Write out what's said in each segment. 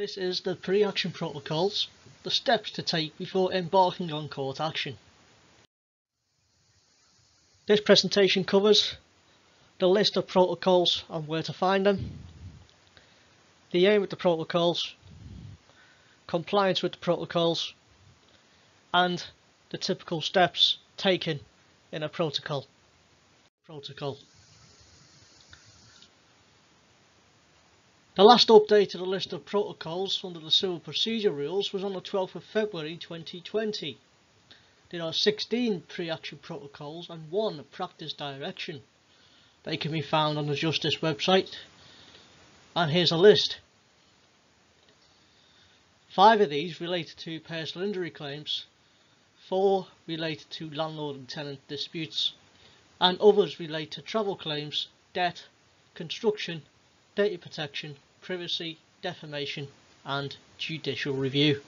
This is the pre-action protocols, the steps to take before embarking on court action. This presentation covers the list of protocols and where to find them, the aim of the protocols, compliance with the protocols, and the typical steps taken in a protocol. Protocol. The last update to the list of protocols under the Civil Procedure Rules was on the 12th of February 2020. There are 16 pre-action protocols and one practice direction. They can be found on the Justice website. And here's a list. Five of these relate to personal injury claims, four relate to landlord and tenant disputes, and others relate to travel claims, debt, construction, data protection, privacy, defamation and judicial review.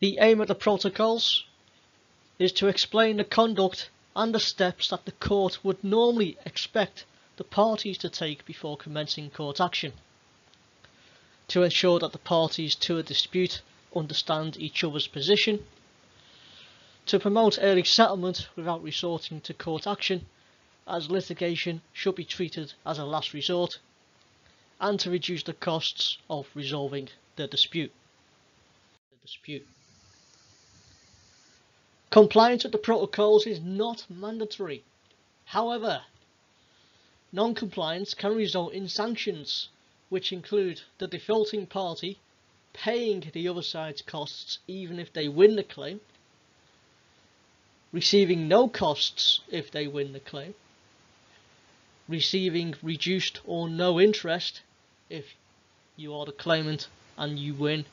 The aim of the protocols is to explain the conduct and the steps that the court would normally expect the parties to take before commencing court action. To ensure that the parties to a dispute understand each other's position, to promote early settlement without resorting to court action as litigation should be treated as a last resort and to reduce the costs of resolving the dispute. The dispute. Compliance with the protocols is not mandatory. However, non-compliance can result in sanctions, which include the defaulting party paying the other side's costs even if they win the claim, receiving no costs if they win the claim, receiving reduced or no interest if you are the claimant and you win,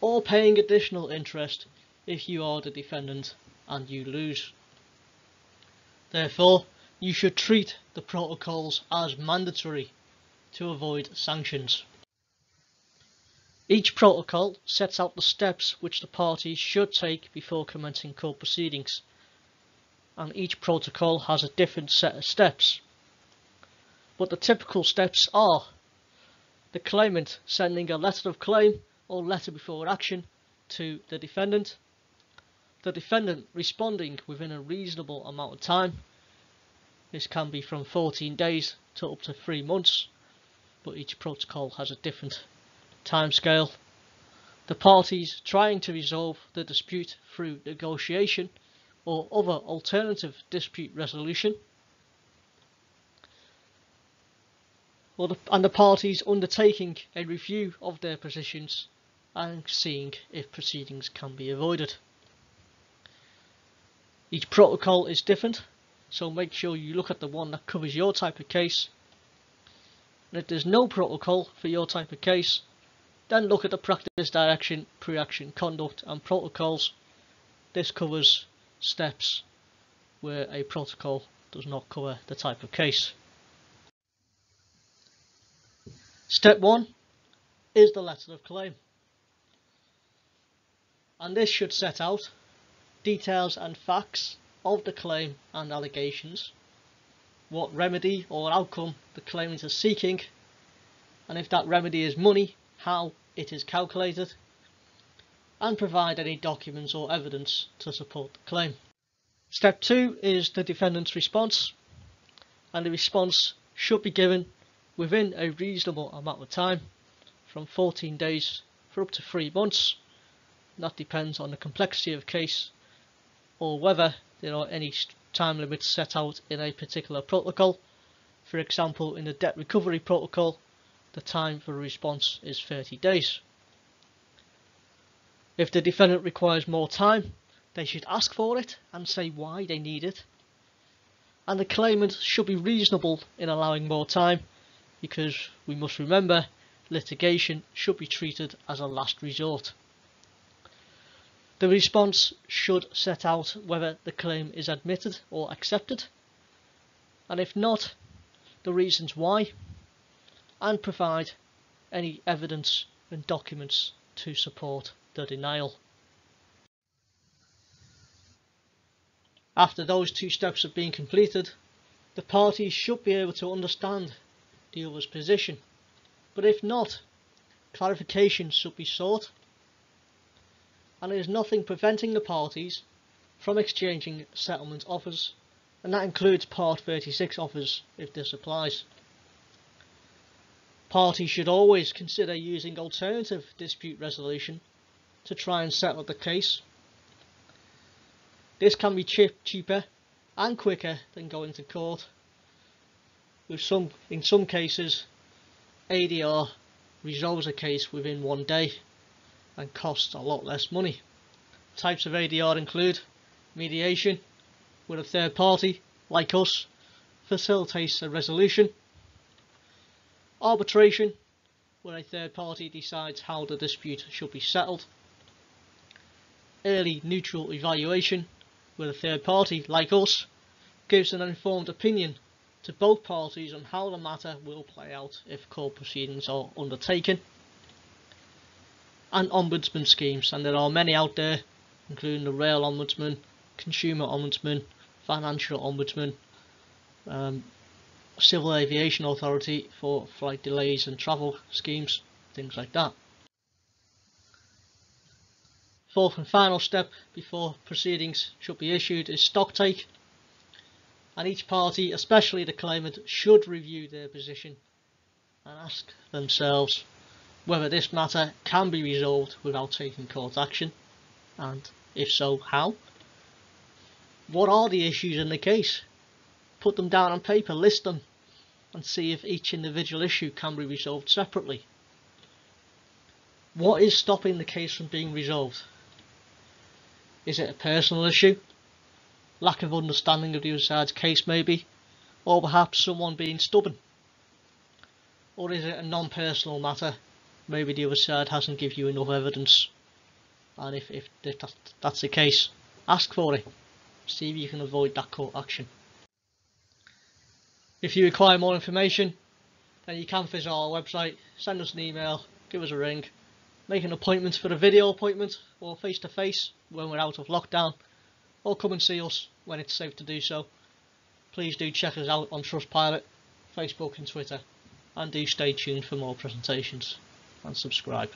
or paying additional interest if you are the defendant and you lose. Therefore, you should treat the protocols as mandatory to avoid sanctions. Each protocol sets out the steps which the parties should take before commencing court proceedings, and each protocol has a different set of steps. But the typical steps are the claimant sending a letter of claim or letter before action to the defendant, the defendant responding within a reasonable amount of time. This can be from 14 days to up to 3 months, but each protocol has a different time scale. The parties trying to resolve the dispute through negotiation or other alternative dispute resolution the, and the parties undertaking a review of their positions and seeing if proceedings can be avoided. Each protocol is different, so make sure you look at the one that covers your type of case. And if there's no protocol for your type of case, then look at the practice direction, pre-action conduct and protocols. This covers steps where a protocol does not cover the type of case. Step 1 is the letter of claim. And this should set out details and facts of the claim and allegations, what remedy or outcome the claimant is seeking, and if that remedy is money, how it is calculated, and provide any documents or evidence to support the claim. Step 2 is the defendant's response, and the response should be given within a reasonable amount of time, from 14 days for up to 3 months. That depends on the complexity of the case or whether there are any time limits set out in a particular protocol. For example, in the debt recovery protocol, the time for a response is 30 days. If the defendant requires more time, they should ask for it and say why they need it. And the claimant should be reasonable in allowing more time because we must remember litigation should be treated as a last resort. The response should set out whether the claim is admitted or accepted, and if not, the reasons why, and provide any evidence and documents to support the denial. After those two steps have been completed, the parties should be able to understand the other's position. But if not, clarification should be sought and there is nothing preventing the parties from exchanging settlement offers and that includes Part 36 offers if this applies. Parties should always consider using alternative dispute resolution to try and settle the case. This can be cheaper and quicker than going to court. With some, in some cases, ADR resolves a case within one day and costs a lot less money. Types of ADR include mediation, with a third party, like us, facilitates a resolution, arbitration, where a third party decides how the dispute should be settled, early neutral evaluation, where a third party, like us, gives an informed opinion to both parties on how the matter will play out if court proceedings are undertaken, and ombudsman schemes, and there are many out there, including the Rail Ombudsman, Consumer Ombudsman, Financial Ombudsman, um, Civil Aviation Authority for flight delays and travel schemes, things like that. Fourth and final step before proceedings should be issued is stocktake and each party, especially the claimant, should review their position and ask themselves whether this matter can be resolved without taking court action and if so how what are the issues in the case? Put them down on paper, list them, and see if each individual issue can be resolved separately. What is stopping the case from being resolved? Is it a personal issue? Lack of understanding of the other side's case maybe? Or perhaps someone being stubborn? Or is it a non-personal matter? Maybe the other side hasn't given you enough evidence. And if, if that's the case, ask for it see if you can avoid that court action. If you require more information, then you can visit our website, send us an email, give us a ring, make an appointment for a video appointment or face to face when we're out of lockdown, or come and see us when it's safe to do so. Please do check us out on Trustpilot, Facebook and Twitter, and do stay tuned for more presentations and subscribe.